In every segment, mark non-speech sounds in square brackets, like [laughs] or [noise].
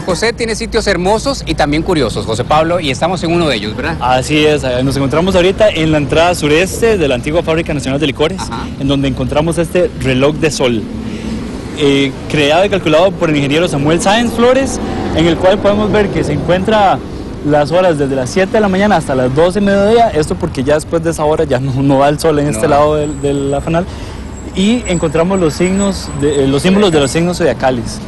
José tiene sitios hermosos y también curiosos, José Pablo, y estamos en uno de ellos, ¿verdad? Así es, eh, nos encontramos ahorita en la entrada sureste de la antigua Fábrica Nacional de Licores, Ajá. en donde encontramos este reloj de sol, eh, creado y calculado por el ingeniero Samuel Sáenz Flores, en el cual podemos ver que se encuentra las horas desde las 7 de la mañana hasta las 12 de mediodía, esto porque ya después de esa hora ya no, no va el sol en No este lado del- de, la fanal, y encontramos los signos, de- eh, los símbolos de los signos zodiacales.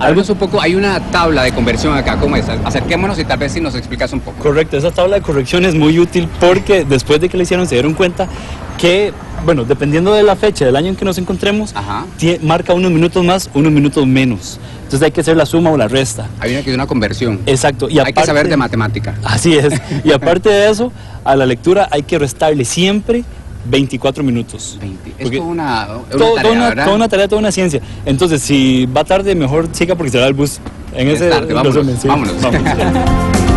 Háblanos un poco, hay una tabla de conversión acá, ¿cómo es? Acerquémonos y tal vez si nos explicas un poco. Correcto, esa tabla de corrección es muy útil porque después de que la hicieron se dieron cuenta que, bueno, dependiendo de la fecha del año en que nos encontremos, marca unos minutos más, unos minutos menos. Entonces hay que hacer la suma o la resta. Hay una que es una conversión. Exacto. Y hay que saber de matemática. Así es. Y aparte de eso, a la lectura hay que restarle siempre 24 minutos. 20. Es toda una, una todo- tarea, toda una, toda una tarea, toda una ciencia. Entonces, si va tarde, mejor siga porque se da el bus. En Es ese tarde, vámonos, resumen, sí. vámonos. [laughs]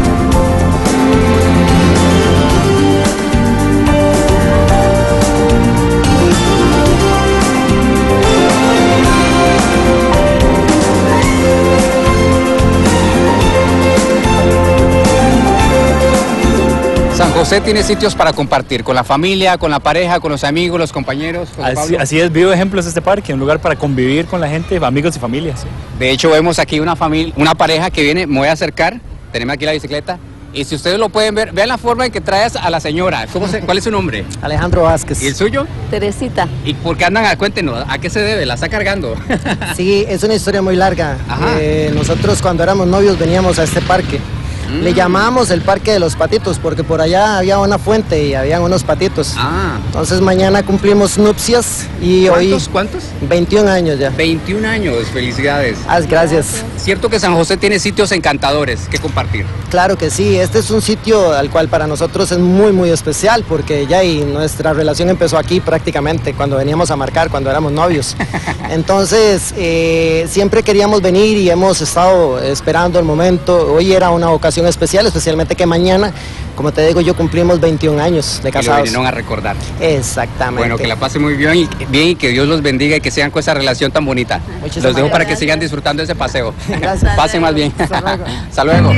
José tiene sitios para compartir con la familia, con la pareja, con los amigos, los compañeros. Así, así es, vivo ejemplo es este parque, un lugar para convivir con la gente, amigos y familias. sí. De hecho, vemos aquí una familia, una pareja que viene, me voy a acercar, tenemos aquí la bicicleta. Y si ustedes lo pueden ver, vean la forma en que traes a la señora. ¿Cómo se- ¿Cuál es su nombre? [laughs] Alejandro Vázquez. ¿Y el suyo? Teresita. ¿Y por qué andan? a- Cuéntenos, ¿a qué se debe? ¿La está cargando? Sí, es una historia muy larga. Ajá. Eh, nosotros cuando éramos novios veníamos a este parque. Mm. Le llamábamos el Parque de los Patitos porque por allá había una fuente y habían unos patitos. ah, Entonces mañana cumplimos nupcias y ¿cuántos? hoy ¿Cuántos? 21 años ya. 21 años, felicidades. Ah, gracias. Cierto que San José tiene sitios encantadores que compartir. Claro que sí, este es un sitio al cual para nosotros es muy muy especial porque ya y nuestra relación empezó aquí prácticamente cuando veníamos a marcar, cuando éramos novios. [laughs] Entonces eh, siempre queríamos venir y hemos estado esperando el momento. Hoy era una ocasión especial, especialmente que mañana, como te digo, yo cumplimos 21 años de lo casados. vinieron a recordar. Exactamente. Bueno, que la pase muy bien y, bien y que Dios los bendiga y que sigan con esa relación tan bonita. Muchísimas los dejo para que sigan disfrutando ese paseo. [laughs] [laughs] Gracias. Pasen más bien. Hasta luego. [laughs] Hasta luego.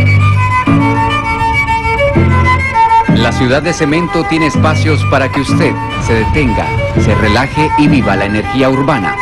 La ciudad de cemento tiene espacios para que usted se detenga, se relaje y viva la energía urbana.